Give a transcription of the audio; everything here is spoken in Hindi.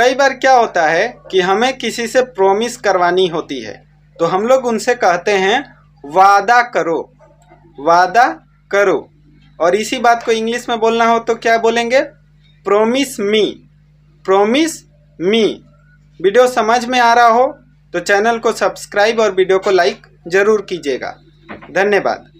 कई बार क्या होता है कि हमें किसी से प्रोमिस करवानी होती है। तो हम लोग उनसे कहते हैं, वादा करो वादा करो। और इसी बात को इंग्लिश में बोलना हो तो क्या बोलेंगे? Promise me promise me video समझ में आ रहा हो तो चैनल को सब्सक्राइब और वीडियो को लाइक ज़रूर कीजिएगा। धन्यवाद।